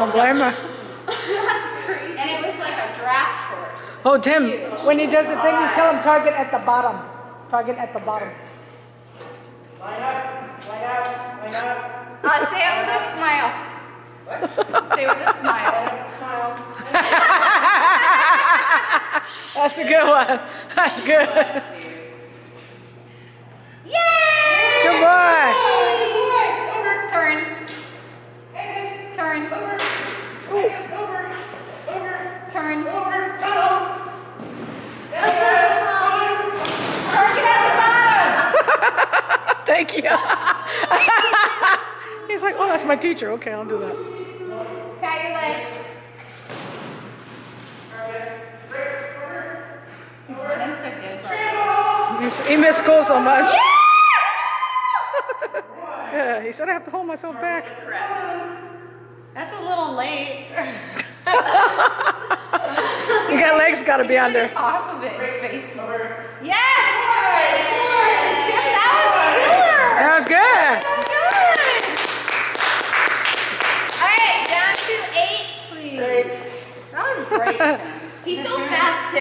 don't blame her. That's crazy. And it was like a draft horse. Oh, Tim, when he does the thing, you tell him target at the bottom. Target at the bottom. Line up, line up, line up. Uh, say it with a smile. say it with a smile. Line up, smile. That's a good one. That's good. Yay! Good boy. Turn. Turn. Angus, over, over, Turn. over, tunnel. Target at the bottom. Thank you. He's like, oh, that's my teacher. Okay, I'll do that. Pat your legs. So good. bro. He's, he missed school so much. Yeah, he said I have to hold myself back. That's a little late. You got legs got to be under. Off of it, face. Yes! Tim, that That was good. was good. All right, down to eight, please. That was great. He's so fast, Tim.